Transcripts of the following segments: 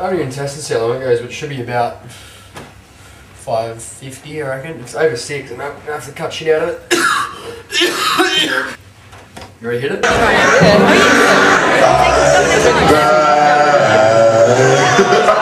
only in test and see how long it goes, but it should be about 550, I reckon. It's over 6, and I'm going to have to cut shit out of it. you ready to hit it? Eat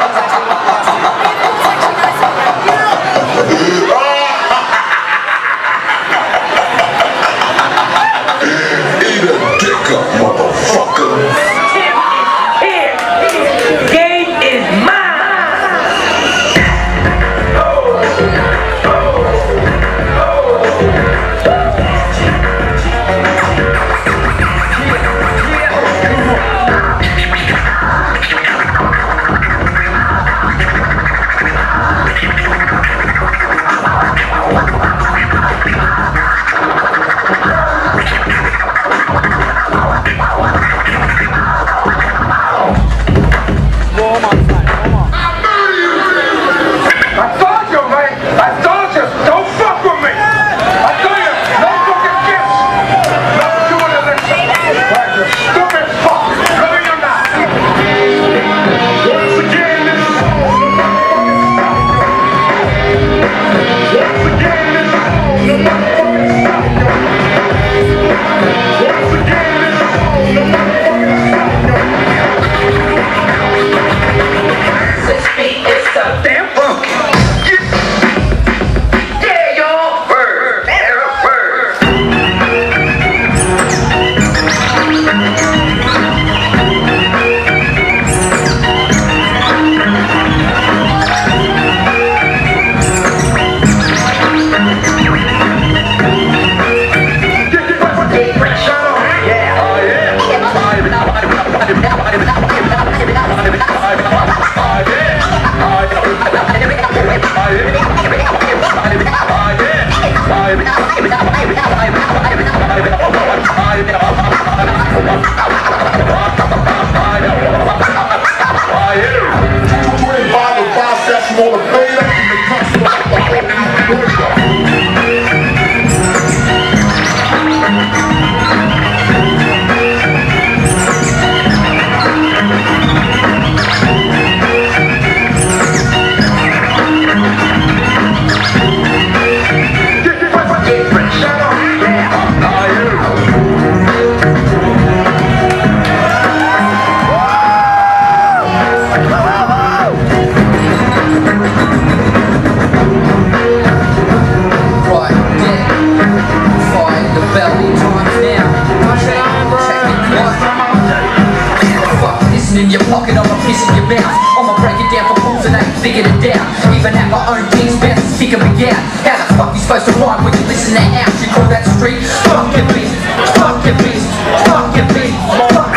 figured it out. Even at my own king's bounces, kicking me out. How the fuck you supposed to rhyme when you listen to out? You call that street? Fuck your beat, fuck your beat, fuck your beat, fuck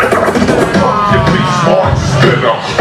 You be smart, spinner.